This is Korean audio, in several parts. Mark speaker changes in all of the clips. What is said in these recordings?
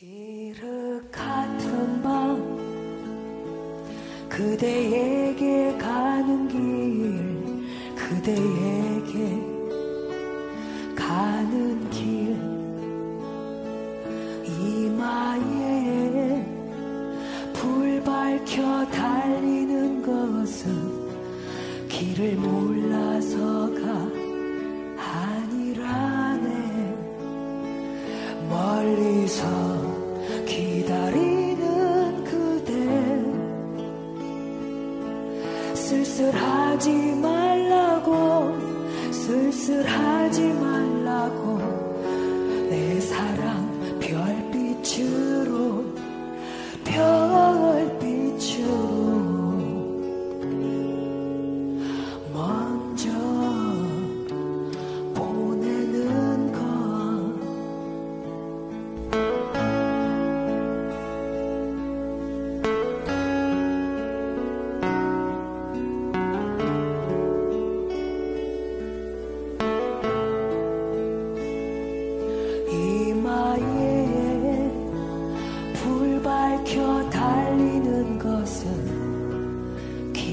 Speaker 1: 지륵 같은 밤 그대에게 가는 길 그대에게 가는 길. 이마에 불 밝혀 달리는 것은 길을 몰라서가 쓸쓸하지 말라고 쓸쓸하지 말라고. 내 사랑 별빛으로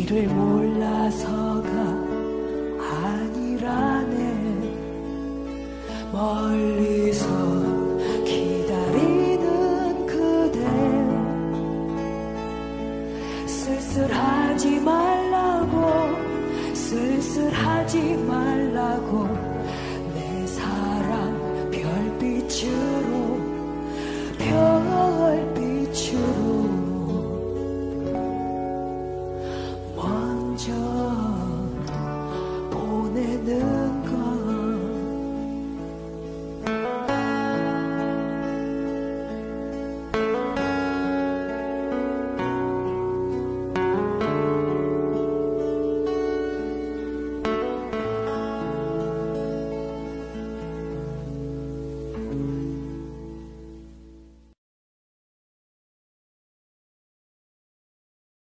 Speaker 1: 길을 몰라서가 아니라네. 멀리서 기다리는 그대. 쓸쓸하지 말라고 쓸쓸하지 말고,